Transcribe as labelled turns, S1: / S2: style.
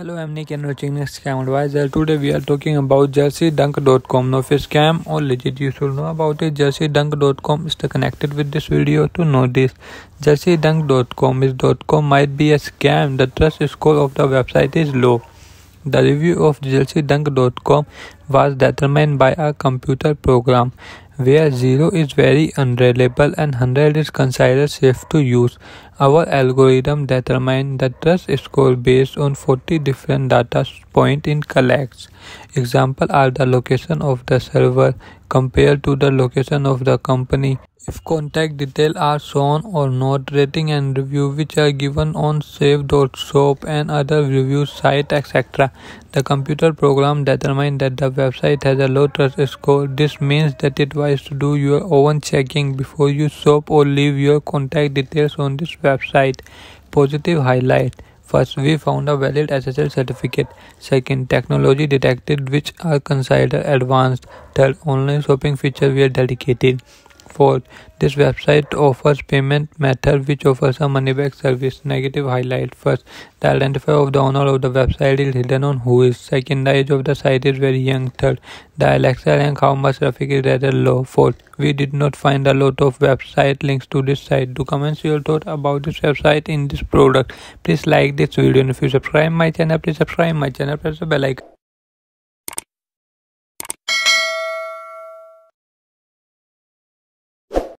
S1: Hello em knee can watching Scam Advisor today we are talking about Jersey Dunk dot com no for scam or legit you should know about it Jersey Dunk dot com is connected with this video to know this Jersey Dunk dot com is dot com might be a scam the trust score of the website is low the review of Jersey Dunk dot com was determined by a computer program where 0 is very unreliable and 100 is considered safe to use. Our algorithm determines the trust score based on 40 different data points it collects. Examples are the location of the server compared to the location of the company if contact details are shown or not, rating and review which are given on Safe.Shop and other review sites, etc. The computer program determines that the website has a low trust score. This means that it wise to do your own checking before you shop or leave your contact details on this website. Positive highlight. First, we found a valid SSL certificate. Second, technology detected which are considered advanced. Third, online shopping features were dedicated. Fourth, this website offers payment method which offers a money back service. Negative highlight. First, the identifier of the owner of the website is hidden on Whois. Second, the age of the site is very young. Third, the Alexa rank how much traffic is rather low. Fourth, we did not find a lot of website links to this site. Do comment your thought about this website in this product. Please like this video and if you subscribe my channel, please subscribe my channel, press the bell icon.